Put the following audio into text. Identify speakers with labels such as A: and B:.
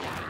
A: Yeah.